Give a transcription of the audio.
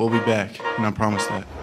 We'll be back, and I promise that.